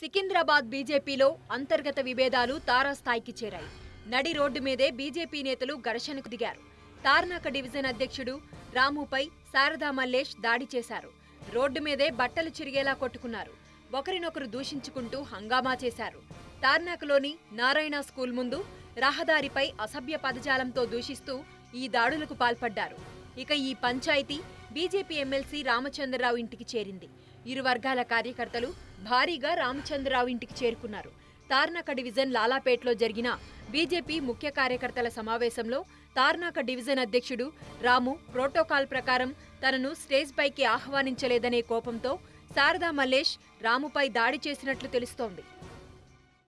సికింద్రాబాద్ బీజేపీలో అంతర్గత విభేదాలు తారాస్థాయికి చేరాయి. నడి రోడ్డు మీదే బీజేపీ నేతలు ఘర్షణకు దిగారు. తార్నాక డివిజన్ అధ్యక్షుడు రాముపై శారదా మల్లేష్ దాడి చేశారు. రోడ్డు మీదే బట్టలు చిరిగేలా కొట్టుకున్నారు. ఒకరినొకరు దూషించుకుంటూ హంగామా చేశారు. తార్నాకలోని నారాయణ స్కూల్ ముందు రహదారిపై అసభ్య పదజాలంతో దూషిస్తూ ఈ దాడులకు పాల్పడ్డారు. ఇక ఈ పంచాయతీ బీజేపీ ఎమ్మెల్సీ రామచంద్రరావు ఇంటికి చేరింది. ఇరు వర్గాల కార్యకర్తలు భారీగా రామచంద్రరావు ఇంటికి చేరుకున్నారు. తార్నాక డివిజన్ లాలాపేట్లో జరిగిన బీజేపీ ముఖ్య కార్యకర్తల సమావేశంలో తార్నాక డివిజన్ అధ్యక్షుడు రాము ప్రోటోకాల్ ప్రకారం తనను స్టేజ్ పైకి ఆహ్వానించలేదనే కోపంతో శారదా మల్లేష్ రాముపై దాడి చేసినట్లు తెలుస్తోంది.